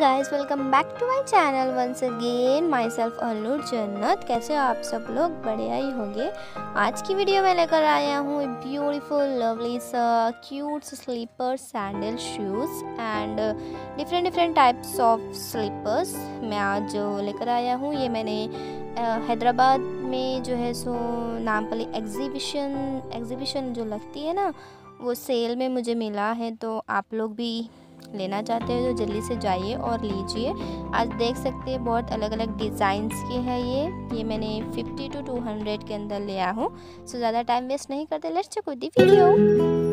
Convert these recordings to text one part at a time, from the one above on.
Guys welcome back to my channel once again myself Allur Jannat कैसे हो आप सब लोग? बढ़िया ही होंगे। आज की वीडियो में लेकर आया हूँ ब्यूटीफुल लवली सा cute slipper sandal shoes and different different types of slippers मैं आज लेकर आया हूँ, ये मैंने हैदराबाद में जो है सो नामपली एग्जीबिशन एग्जीबिशन जो लगती है ना, वो सेल में मुझे मिला है तो आप लोग भी लेना चाहते हो तो जल्दी से जाइए और लीजिए। आज देख सकते हैं बहुत अलग अलग डिज़ाइंस के हैं ये। ये मैंने 50 टू 200 के अंदर लिया हूँ। सो ज़्यादा टाइम वेस्ट नहीं करते। Let's check the video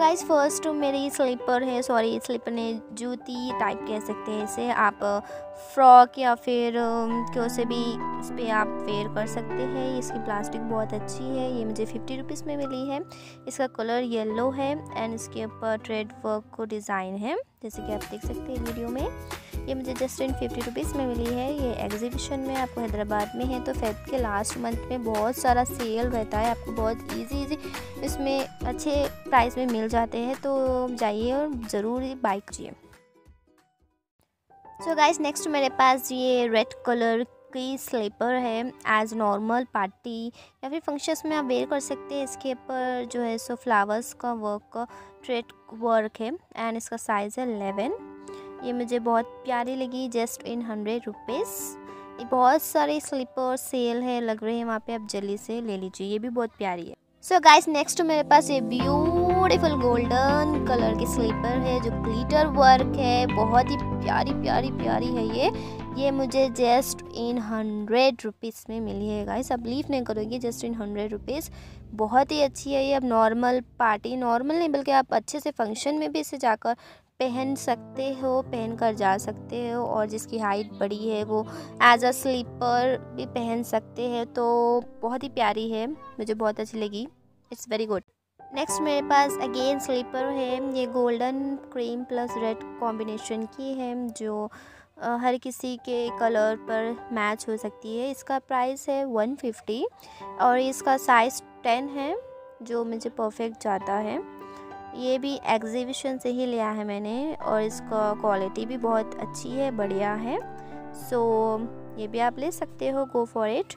so guys first मेरी स्लीपर है सॉरी स्लीपर ने जूती टाइप कह सकते हैं इसे। आप फ्रॉक या फिर से भी इस पर आप वेयर कर सकते हैं। इसकी प्लास्टिक बहुत अच्छी है, ये मुझे फिफ्टी रुपीज़ में मिली है। इसका कलर येलो है एंड इसके ऊपर ट्रेड वर्क को डिज़ाइन है, जैसे कि आप देख सकते हैं वीडियो में। ये मुझे जस्ट इन फिफ्टी रुपीज़ में मिली है। ये एग्जीबिशन में आपको हैदराबाद में है तो फेब के लास्ट मंथ में बहुत सारा सेल रहता है। आपको बहुत इजी इजी इसमें अच्छे प्राइस में मिल जाते हैं तो जाइए और ज़रूर बाइक कीजिए। सो गाइस नेक्स्ट मेरे पास ये रेड कलर की स्लीपर है एज नॉर्मल पार्टी या फिर फ़ंक्शंस में आप वेयर कर सकते हैं। इसके ऊपर जो है सो फ्लावर्स का वर्क का ट्रेड वर्क है एंड इसका साइज़ है लेवन ये मुझे बहुत प्यारी लगी जस्ट इन हंड्रेड रुपीज़ बहुत सारे स्लीपर सेल है, लग रहे हैं, वहाँ पे आप जल्दी से ले लीजिए, ये भी बहुत प्यारी है। सो गाइस नेक्स्ट मेरे पास ये ब्यूटीफुल गोल्डन कलर की स्लीपर है, जो ग्लिटर वर्क है, बहुत ही प्यारी प्यारी प्यारी है ये। ये मुझे जस्ट इन हंड्रेड रुपीज़ में मिली है गाइस अब लीव नहीं करोगे जस्ट इन हंड्रेड रुपीज़ बहुत ही अच्छी है ये, अब नॉर्मल पार्टी नॉर्मल नहीं, बल्कि आप अच्छे से फ़ंक्शन में भी इसे जाकर पहन सकते हो पहन कर जा सकते हो और जिसकी हाइट बड़ी है वो एज अ स्लीपर भी पहन सकते हैं। तो बहुत ही प्यारी है, मुझे बहुत अच्छी लगी। इट्स वेरी गुड नेक्स्ट मेरे पास अगेन स्लीपर है। ये golden cream plus red combination की है, जो हर किसी के कलर पर मैच हो सकती है। इसका प्राइस है वन फिफ्टी और इसका साइज़ टेन है, जो मुझे परफेक्ट जाता है। ये भी एग्जीबिशन से ही लिया है मैंने और इसका क्वालिटी भी बहुत अच्छी है बढ़िया है। सो so, ये भी आप ले सकते हो गो फॉर इट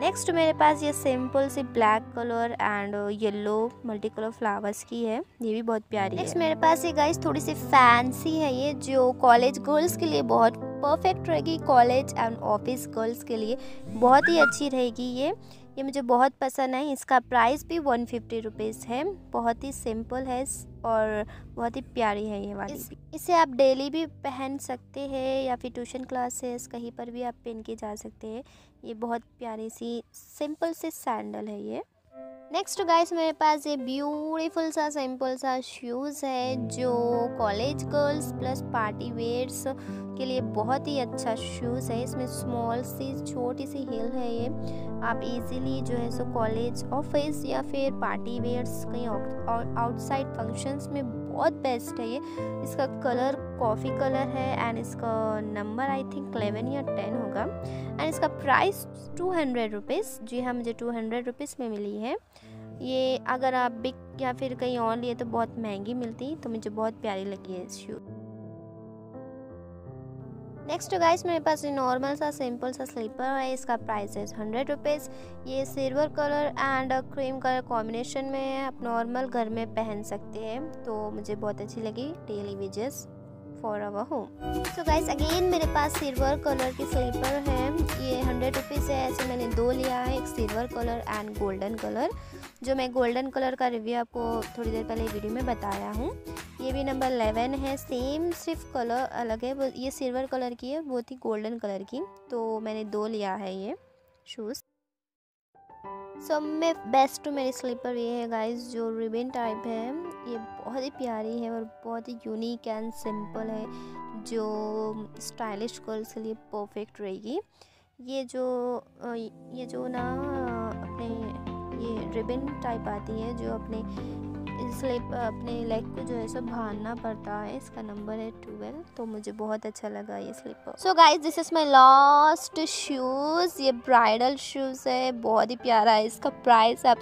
नेक्स्ट मेरे पास ये simple C black colour and yellow multi colour flowers की है। ये भी बहुत प्यारी Next, है। नेक्स्ट मेरे पास ये गाइस थोड़ी सी फैंसी है ये जो कॉलेज गर्ल्स के लिए बहुत परफेक्ट रहेगी। कॉलेज एंड ऑफ़िस गर्ल्स के लिए बहुत ही अच्छी रहेगी ये। ये मुझे बहुत पसंद है। इसका प्राइस भी वन फिफ्टी रुपीज़ है। बहुत ही सिंपल है और बहुत ही प्यारी है ये वाली इस, इसे आप डेली भी पहन सकते हैं या फिर ट्यूशन क्लासेस कहीं पर भी आप पहन के जा सकते हैं। ये बहुत प्यारी सी सिंपल सी सैंडल है ये। नेक्स्ट गाइस मेरे पास ये ब्यूटीफुल सा सिंपल सा शूज़ है, जो college girls plus party wears के लिए बहुत ही अच्छा शूज़ है। इसमें स्मॉल सी, छोटी सी हिल है ये। आप इजीली जो है सो कॉलेज ऑफ़िस या फिर पार्टी वेयर्स कहीं आउटसाइड फ़ंक्शंस में बहुत बेस्ट है ये। इसका कलर कॉफ़ी कलर है एंड इसका नंबर आई थिंक एलेवन या टेन होगा। एंड इसका प्राइस टू हंड्रेड रुपीज़ जी हाँ मुझे टू हंड्रेड रुपीज़ में मिली है। ये अगर आप बिग या फिर कहीं और लिए तो बहुत महँगी मिलती तो मुझे बहुत प्यारी लगी है इस शू नेक्स्ट गाइस मेरे पास ये नॉर्मल सा सिंपल सा स्लीपर है। इसका प्राइस है हंड्रेड रुपीज़ ये silver colour and cream colour combination में आप नॉर्मल घर में पहन सकते हैं। तो मुझे बहुत अच्छी लगी daily wedges for our home so guys again मेरे पास सिल्वर कलर की स्लीपर है। ये हंड्रेड रुपीज़ है। ऐसे मैंने दो लिया है। एक silver colour and golden colour जो मैं गोल्डन कलर का रिव्यू आपको थोड़ी देर पहले वीडियो में बताया हूँ। ये भी नंबर इलेवन है सेम सिर्फ़ कलर अलग है ये सिल्वर कलर की है वो थी गोल्डन कलर की तो मैंने दो लिया है ये शूज़ सब में बेस्ट टू मेरी स्लीपर ये है गाइस जो रिबिन टाइप है, ये बहुत ही प्यारी है और बहुत ही यूनिक एंड सिंपल है, जो स्टाइलिश गर्ल्स के लिए परफेक्ट रहेगी। ये जो ये जो ना, अपने ये रिबन टाइप आती है, जो अपने इसलिए अपने लेग को जो है सो भानना पड़ता है। इसका नंबर है ट्वेल्व तो मुझे बहुत अच्छा लगा ये slipper. So guys this is my last shoes ये ब्राइडल शूज़ है, बहुत ही प्यारा है। इसका प्राइस आप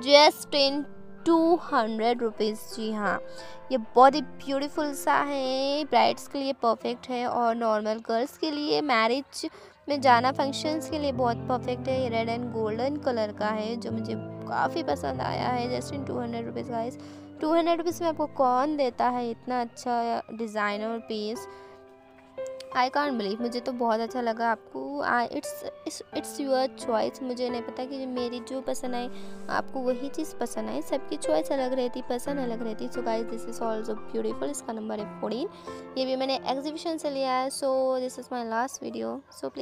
just in two hundred rupees जी हाँ ये बहुत ही ब्यूटीफुल सा है। ब्राइड्स के लिए परफेक्ट है और नॉर्मल गर्ल्स के लिए मैरिज में जाना फ़ंक्शंस के लिए बहुत परफेक्ट है। ये रेड एंड गोल्डन कलर का है, जो मुझे काफ़ी पसंद आया है। Just in two hundred rupees guys two hundred rupees में आपको कौन देता है इतना अच्छा डिज़ाइन और पीस आई कॉन्ट बिलीव मुझे तो बहुत अच्छा लगा आपको। इट्स इट्स यूर चॉइस मुझे नहीं पता कि मेरी जो पसंद आई, आपको वही चीज़ पसंद आई। सबकी चॉइस अलग रहती, पसंद अलग रहती। So guys this is also beautiful इसका नंबर है फोर्टीन ये भी मैंने एग्जीबिशन से लिया है। So this is my last video so please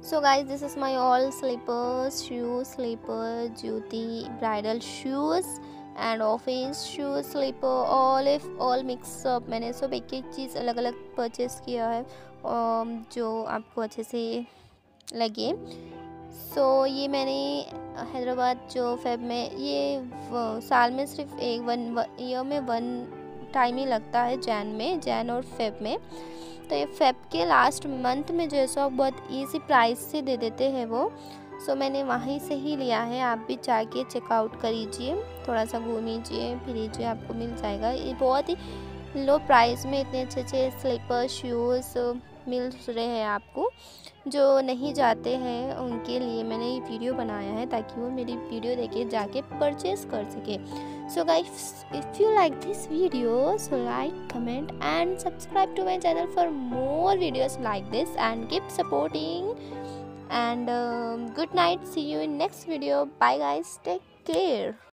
so guys this is my all slippers shoes slipper जूती bridal shoes and office shoes slipper all if all mix up मैंने सब एक एक चीज़ अलग अलग परचेस किया है जो आपको अच्छे से लगे। सो so, ये मैंने हैदराबाद जो फेब में ये साल में सिर्फ़ एक वन ईयर में वन टाइम ही लगता है जैन में जैन और फेब में। तो ये फेब के लास्ट मंथ में जो है सो बहुत ईजी प्राइस से दे देते हैं वो। सो मैंने वहीं से ही लिया है, आप भी जाके चेकआउट करीजिए थोड़ा सा घूम लीजिए, फिर लीजिए, आपको मिल जाएगा। ये बहुत ही लो प्राइस में इतने अच्छे अच्छे स्लीपर शूज़ मिल रहे हैं आपको, जो नहीं जाते हैं उनके लिए मैंने ये वीडियो बनाया है ताकि वो मेरी वीडियो देखे जाके परचेज कर सके। So guys if you like this video so like comment and subscribe to my channel for more videos like this and keep supporting and good night see you in next video bye guys take care